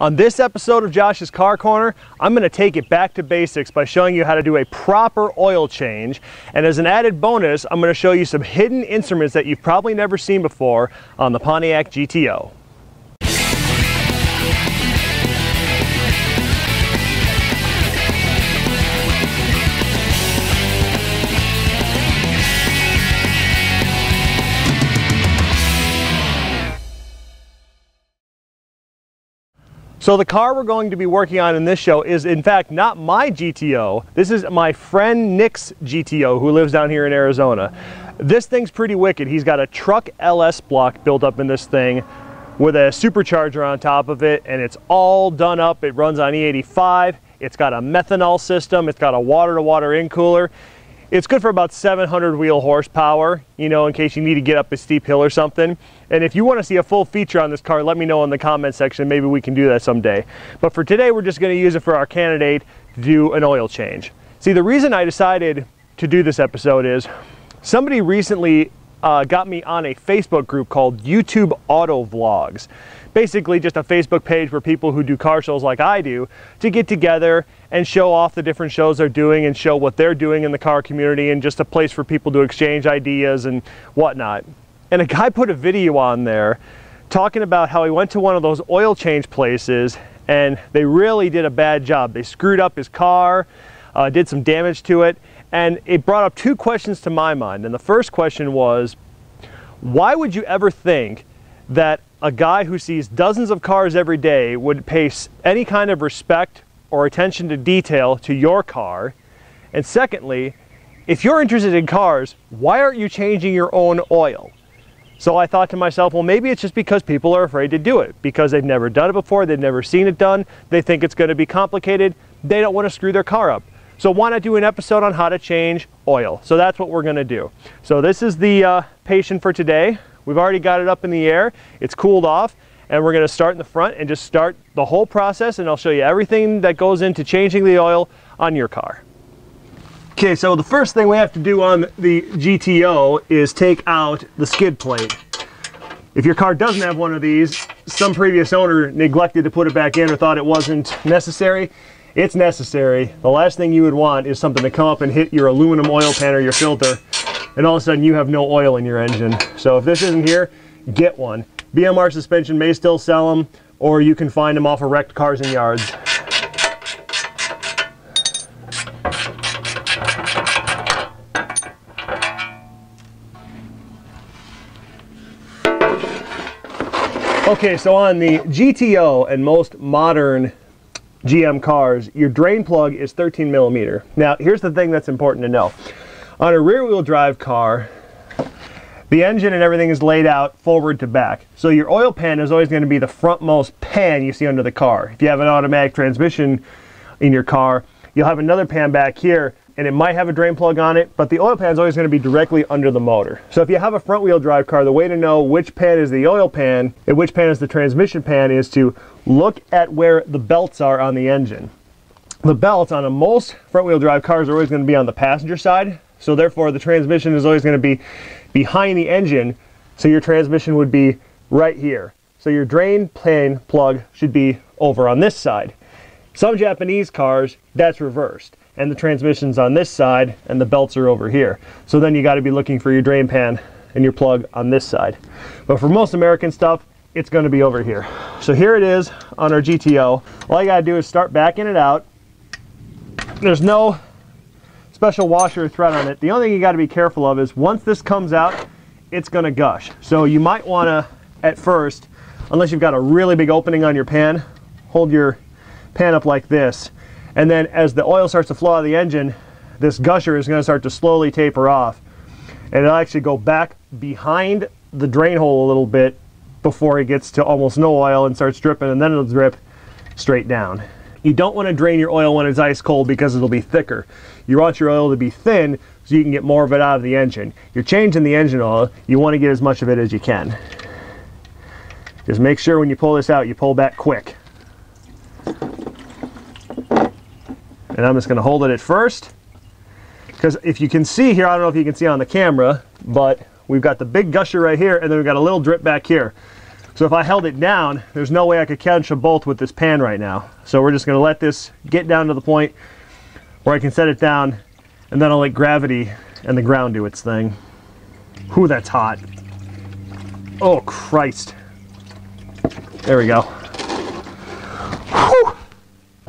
On this episode of Josh's Car Corner, I'm going to take it back to basics by showing you how to do a proper oil change. And as an added bonus, I'm going to show you some hidden instruments that you've probably never seen before on the Pontiac GTO. So the car we're going to be working on in this show is in fact not my GTO. This is my friend Nick's GTO who lives down here in Arizona. This thing's pretty wicked. He's got a truck LS block built up in this thing with a supercharger on top of it and it's all done up. It runs on E85. It's got a methanol system. It's got a water to water intercooler. It's good for about 700 wheel horsepower, you know, in case you need to get up a steep hill or something. And if you want to see a full feature on this car, let me know in the comment section. Maybe we can do that someday. But for today, we're just going to use it for our candidate to do an oil change. See, the reason I decided to do this episode is somebody recently uh, got me on a Facebook group called YouTube Auto Vlogs. Basically just a Facebook page for people who do car shows like I do to get together and show off the different shows they're doing and show what they're doing in the car community and just a place for people to exchange ideas and whatnot. And a guy put a video on there talking about how he went to one of those oil change places and they really did a bad job. They screwed up his car, uh, did some damage to it, and it brought up two questions to my mind. And the first question was, why would you ever think that a guy who sees dozens of cars every day would pay any kind of respect or attention to detail to your car? And secondly, if you're interested in cars, why aren't you changing your own oil? So I thought to myself, well, maybe it's just because people are afraid to do it because they've never done it before, they've never seen it done, they think it's going to be complicated, they don't want to screw their car up. So why not do an episode on how to change oil? So that's what we're going to do. So this is the uh, patient for today. We've already got it up in the air. It's cooled off and we're going to start in the front and just start the whole process and I'll show you everything that goes into changing the oil on your car. Okay, so the first thing we have to do on the GTO is take out the skid plate. If your car doesn't have one of these, some previous owner neglected to put it back in or thought it wasn't necessary, it's necessary. The last thing you would want is something to come up and hit your aluminum oil pan or your filter, and all of a sudden you have no oil in your engine. So if this isn't here, get one. BMR suspension may still sell them, or you can find them off of wrecked cars and yards. Okay, so on the GTO and most modern GM cars, your drain plug is 13 millimeter. Now, here's the thing that's important to know. On a rear wheel drive car, the engine and everything is laid out forward to back. So your oil pan is always going to be the frontmost pan you see under the car. If you have an automatic transmission in your car, you'll have another pan back here and it might have a drain plug on it, but the oil pan is always going to be directly under the motor. So if you have a front wheel drive car, the way to know which pan is the oil pan and which pan is the transmission pan is to look at where the belts are on the engine. The belts on a most front wheel drive cars are always going to be on the passenger side, so therefore the transmission is always going to be behind the engine, so your transmission would be right here. So your drain pan plug should be over on this side. Some Japanese cars, that's reversed and the transmission's on this side and the belts are over here. So then you got to be looking for your drain pan and your plug on this side. But for most American stuff, it's going to be over here. So here it is on our GTO. All you got to do is start backing it out. There's no special washer thread on it. The only thing you got to be careful of is once this comes out, it's going to gush. So you might want to, at first, unless you've got a really big opening on your pan, hold your pan up like this and then as the oil starts to flow out of the engine, this gusher is going to start to slowly taper off. And it'll actually go back behind the drain hole a little bit before it gets to almost no oil and starts dripping and then it'll drip straight down. You don't want to drain your oil when it's ice cold because it'll be thicker. You want your oil to be thin so you can get more of it out of the engine. You're changing the engine oil, you want to get as much of it as you can. Just make sure when you pull this out, you pull back quick. And I'm just going to hold it at first because if you can see here, I don't know if you can see on the camera, but we've got the big gusher right here and then we've got a little drip back here. So if I held it down, there's no way I could catch a bolt with this pan right now. So we're just gonna let this get down to the point where I can set it down and then I'll let gravity and the ground do its thing. Whew, that's hot. Oh, Christ. There we go.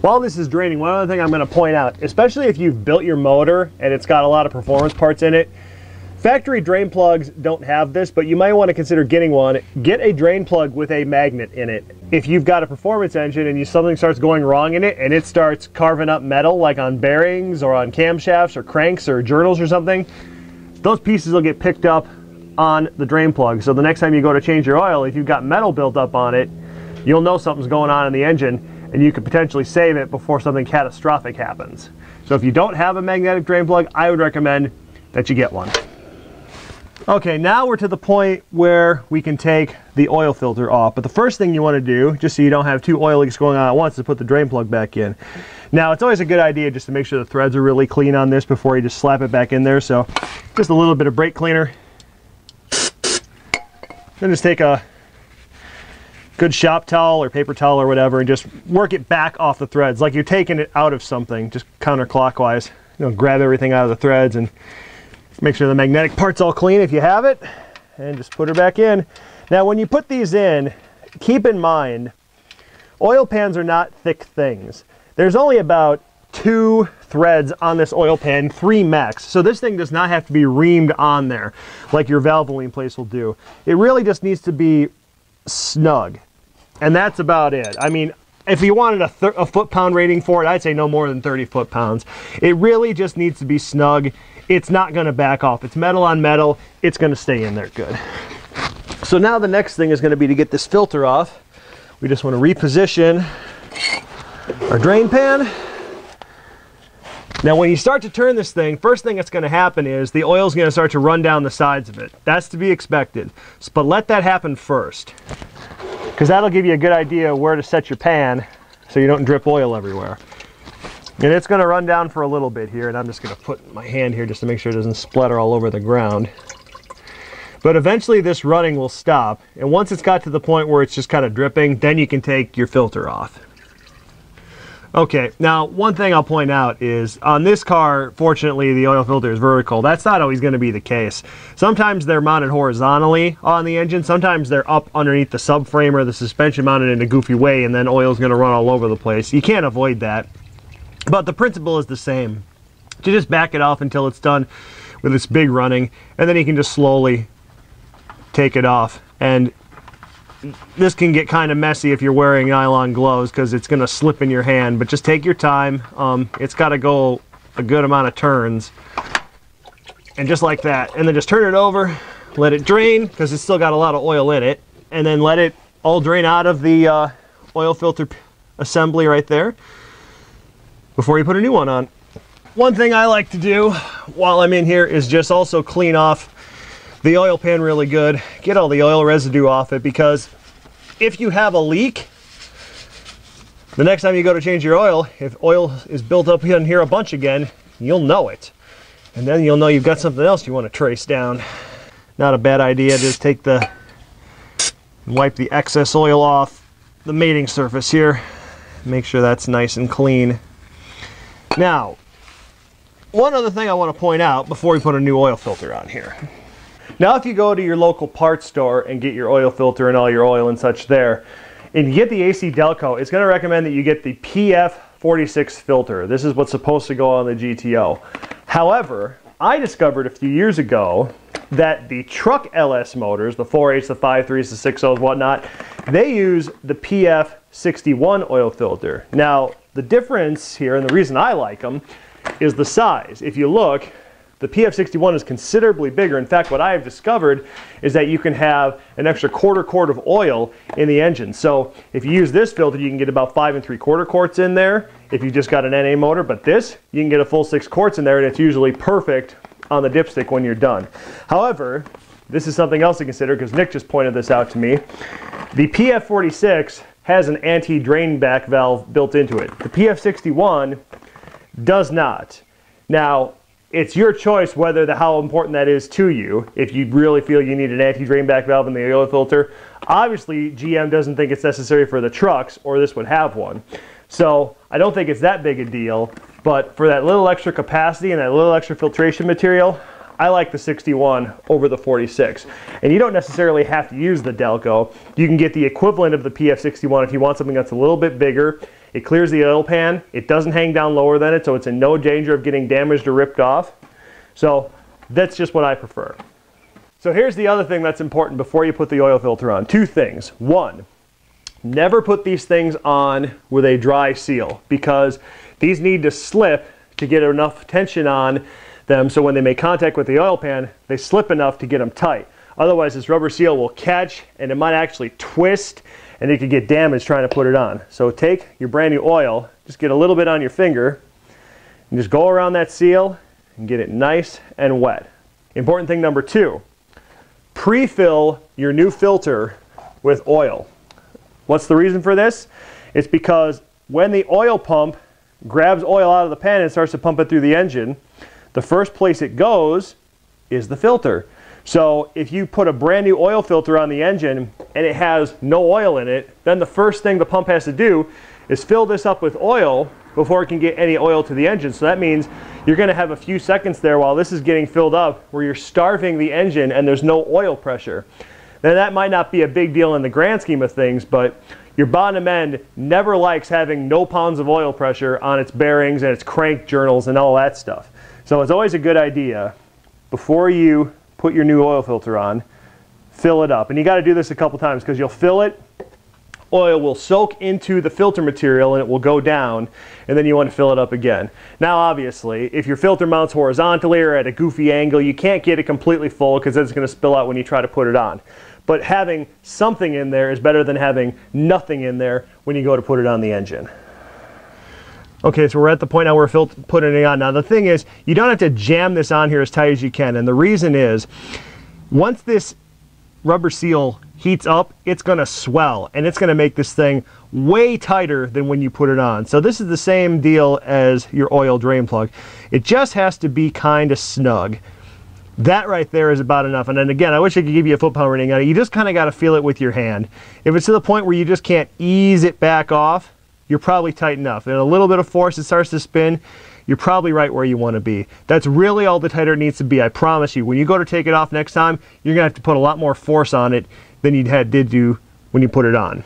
While this is draining, one other thing I'm going to point out, especially if you've built your motor and it's got a lot of performance parts in it, factory drain plugs don't have this, but you might want to consider getting one. Get a drain plug with a magnet in it. If you've got a performance engine and you, something starts going wrong in it and it starts carving up metal like on bearings or on camshafts or cranks or journals or something, those pieces will get picked up on the drain plug. So the next time you go to change your oil, if you've got metal built up on it, you'll know something's going on in the engine and you could potentially save it before something catastrophic happens. So if you don't have a magnetic drain plug, I would recommend that you get one. Okay, now we're to the point where we can take the oil filter off. But the first thing you want to do, just so you don't have two oil leaks going on at once, is put the drain plug back in. Now, it's always a good idea just to make sure the threads are really clean on this before you just slap it back in there. So just a little bit of brake cleaner. Then just take a good shop towel or paper towel or whatever and just work it back off the threads like you're taking it out of something just counterclockwise you know grab everything out of the threads and make sure the magnetic part's all clean if you have it and just put her back in now when you put these in keep in mind oil pans are not thick things there's only about two threads on this oil pan, three max. So this thing does not have to be reamed on there like your Valvoline place will do. It really just needs to be snug. And that's about it. I mean, if you wanted a, a foot pound rating for it, I'd say no more than 30 foot pounds. It really just needs to be snug. It's not going to back off. It's metal on metal. It's going to stay in there good. So now the next thing is going to be to get this filter off. We just want to reposition our drain pan. Now when you start to turn this thing, first thing that's going to happen is the oil is going to start to run down the sides of it. That's to be expected. But let that happen first because that'll give you a good idea where to set your pan so you don't drip oil everywhere. And it's going to run down for a little bit here, and I'm just going to put my hand here just to make sure it doesn't splatter all over the ground. But eventually this running will stop, and once it's got to the point where it's just kind of dripping, then you can take your filter off. Okay, now one thing I'll point out is on this car, fortunately, the oil filter is vertical. That's not always going to be the case. Sometimes they're mounted horizontally on the engine. Sometimes they're up underneath the subframe or the suspension mounted in a goofy way, and then oil is going to run all over the place. You can't avoid that. But the principle is the same. To just back it off until it's done with its big running, and then you can just slowly take it off. And this can get kind of messy if you're wearing nylon gloves because it's going to slip in your hand, but just take your time. Um, it's got to go a good amount of turns. And just like that. And then just turn it over, let it drain because it's still got a lot of oil in it. And then let it all drain out of the uh, oil filter assembly right there before you put a new one on. One thing I like to do while I'm in here is just also clean off the oil pan really good, get all the oil residue off it because if you have a leak, the next time you go to change your oil, if oil is built up in here a bunch again, you'll know it. And then you'll know you've got something else you want to trace down. Not a bad idea, just take the, wipe the excess oil off the mating surface here. Make sure that's nice and clean. Now, one other thing I want to point out before we put a new oil filter on here. Now if you go to your local parts store and get your oil filter and all your oil and such there, and you get the AC Delco, it's going to recommend that you get the PF46 filter. This is what's supposed to go on the GTO. However, I discovered a few years ago that the truck LS motors, the 4.8s, the 5.3s, the 6.0s, whatnot, they use the PF61 oil filter. Now, the difference here, and the reason I like them, is the size. If you look, the PF61 is considerably bigger. In fact, what I have discovered is that you can have an extra quarter quart of oil in the engine. So if you use this filter, you can get about five and three quarter quarts in there if you just got an NA motor. But this, you can get a full six quarts in there and it's usually perfect on the dipstick when you're done. However, this is something else to consider because Nick just pointed this out to me. The PF46 has an anti-drain back valve built into it. The PF61 does not. Now, it's your choice whether the how important that is to you. If you really feel you need an anti-drainback valve in the oil filter, obviously GM doesn't think it's necessary for the trucks, or this would have one. So I don't think it's that big a deal. But for that little extra capacity and that little extra filtration material, I like the 61 over the 46. And you don't necessarily have to use the Delco. You can get the equivalent of the PF61 if you want something that's a little bit bigger. It clears the oil pan. It doesn't hang down lower than it, so it's in no danger of getting damaged or ripped off. So that's just what I prefer. So here's the other thing that's important before you put the oil filter on. Two things. One, never put these things on with a dry seal because these need to slip to get enough tension on them so when they make contact with the oil pan, they slip enough to get them tight. Otherwise, this rubber seal will catch and it might actually twist and it could get damaged trying to put it on. So take your brand new oil, just get a little bit on your finger, and just go around that seal and get it nice and wet. Important thing number two, pre-fill your new filter with oil. What's the reason for this? It's because when the oil pump grabs oil out of the pan and starts to pump it through the engine, the first place it goes is the filter. So if you put a brand new oil filter on the engine and it has no oil in it, then the first thing the pump has to do is fill this up with oil before it can get any oil to the engine. So that means you're going to have a few seconds there while this is getting filled up where you're starving the engine and there's no oil pressure. Now that might not be a big deal in the grand scheme of things, but your bottom end never likes having no pounds of oil pressure on its bearings and its crank journals and all that stuff. So it's always a good idea before you put your new oil filter on, fill it up. And you got to do this a couple times because you'll fill it, oil will soak into the filter material and it will go down and then you want to fill it up again. Now obviously if your filter mounts horizontally or at a goofy angle you can't get it completely full because it's going to spill out when you try to put it on. But having something in there is better than having nothing in there when you go to put it on the engine. Okay, so we're at the point now where we're putting it on. Now the thing is, you don't have to jam this on here as tight as you can. And the reason is, once this rubber seal heats up, it's gonna swell and it's gonna make this thing way tighter than when you put it on. So this is the same deal as your oil drain plug. It just has to be kind of snug. That right there is about enough. And then again, I wish I could give you a foot pound reading on it. You just kind of got to feel it with your hand. If it's to the point where you just can't ease it back off, you're probably tight enough. And a little bit of force, it starts to spin, you're probably right where you want to be. That's really all the tighter it needs to be. I promise you, when you go to take it off next time, you're going to have to put a lot more force on it than you had did do when you put it on.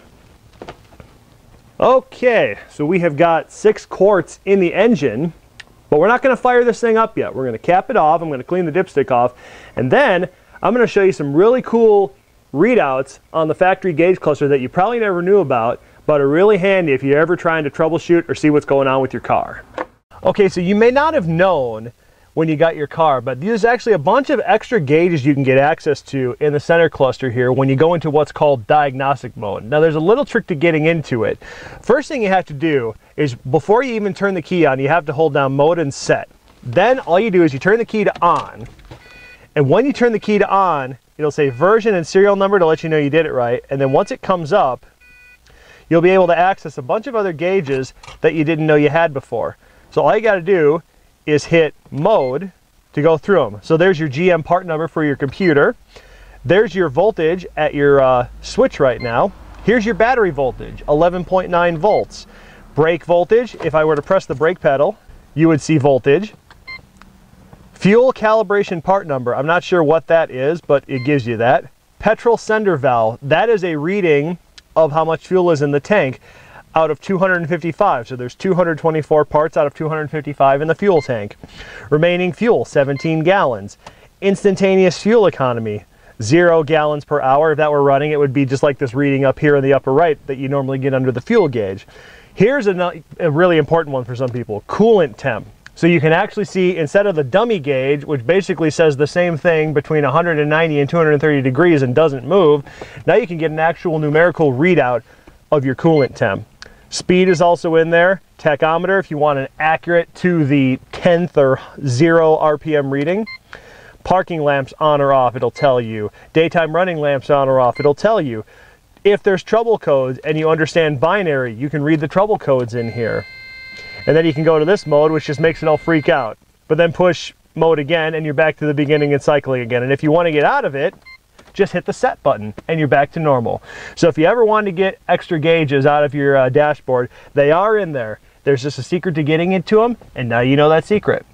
Okay, so we have got six quarts in the engine, but we're not going to fire this thing up yet. We're going to cap it off. I'm going to clean the dipstick off, and then I'm going to show you some really cool readouts on the factory gauge cluster that you probably never knew about but are really handy if you're ever trying to troubleshoot or see what's going on with your car. Okay, so you may not have known when you got your car, but there's actually a bunch of extra gauges you can get access to in the center cluster here when you go into what's called diagnostic mode. Now there's a little trick to getting into it. First thing you have to do is before you even turn the key on, you have to hold down mode and set. Then all you do is you turn the key to on, and when you turn the key to on, it'll say version and serial number to let you know you did it right, and then once it comes up, you'll be able to access a bunch of other gauges that you didn't know you had before. So all you got to do is hit mode to go through them. So there's your GM part number for your computer. There's your voltage at your uh, switch right now. Here's your battery voltage, 11.9 volts. Brake voltage, if I were to press the brake pedal, you would see voltage. Fuel calibration part number, I'm not sure what that is, but it gives you that. Petrol sender valve, that is a reading of how much fuel is in the tank out of 255. So there's 224 parts out of 255 in the fuel tank. Remaining fuel, 17 gallons. Instantaneous fuel economy, zero gallons per hour. If that were running, it would be just like this reading up here in the upper right that you normally get under the fuel gauge. Here's a, a really important one for some people, coolant temp. So you can actually see instead of the dummy gauge, which basically says the same thing between 190 and 230 degrees and doesn't move, now you can get an actual numerical readout of your coolant temp. Speed is also in there. Tachometer, if you want an accurate to the 10th or zero RPM reading. Parking lamps on or off, it'll tell you. Daytime running lamps on or off, it'll tell you. If there's trouble codes and you understand binary, you can read the trouble codes in here. And then you can go to this mode, which just makes it all freak out. But then push mode again and you're back to the beginning and cycling again. And if you want to get out of it, just hit the set button and you're back to normal. So if you ever want to get extra gauges out of your uh, dashboard, they are in there. There's just a secret to getting into them and now you know that secret.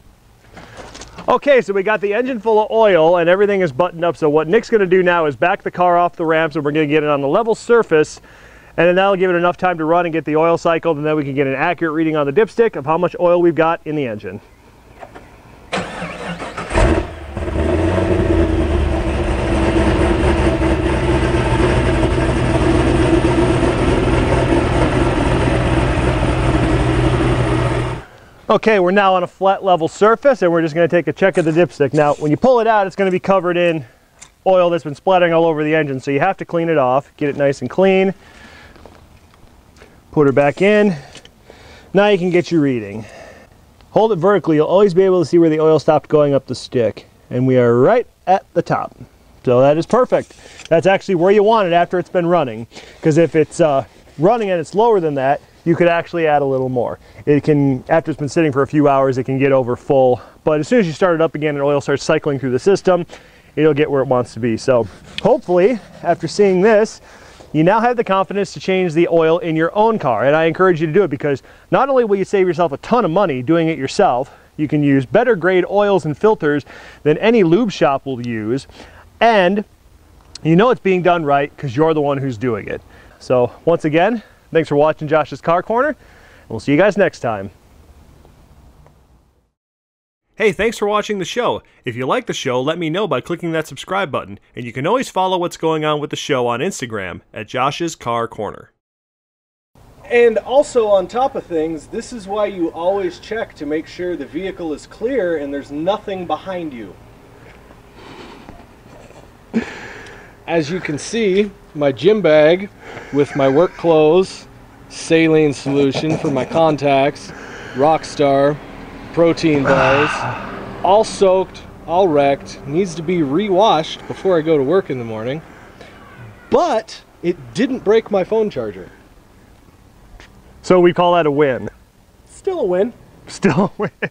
Okay, so we got the engine full of oil and everything is buttoned up. So what Nick's gonna do now is back the car off the ramps and we're gonna get it on the level surface and then that'll give it enough time to run and get the oil cycled and then we can get an accurate reading on the dipstick of how much oil we've got in the engine. Okay, we're now on a flat level surface and we're just gonna take a check of the dipstick. Now, when you pull it out, it's gonna be covered in oil that's been splattering all over the engine. So you have to clean it off, get it nice and clean. Put her back in. Now you can get your reading. Hold it vertically, you'll always be able to see where the oil stopped going up the stick. And we are right at the top. So that is perfect. That's actually where you want it after it's been running. Because if it's uh, running and it's lower than that, you could actually add a little more. It can, after it's been sitting for a few hours, it can get over full. But as soon as you start it up again and oil starts cycling through the system, it'll get where it wants to be. So hopefully, after seeing this, you now have the confidence to change the oil in your own car. And I encourage you to do it because not only will you save yourself a ton of money doing it yourself, you can use better grade oils and filters than any lube shop will use. And you know it's being done right because you're the one who's doing it. So once again, Thanks for watching Josh's Car Corner. We'll see you guys next time. Hey, thanks for watching the show. If you like the show, let me know by clicking that subscribe button, and you can always follow what's going on with the show on Instagram at Josh's Car Corner. And also on top of things, this is why you always check to make sure the vehicle is clear and there's nothing behind you. As you can see, my gym bag with my work clothes, saline solution for my contacts, Rockstar, protein bars, all soaked, all wrecked, needs to be rewashed before I go to work in the morning. But it didn't break my phone charger. So we call that a win. Still a win. Still a win.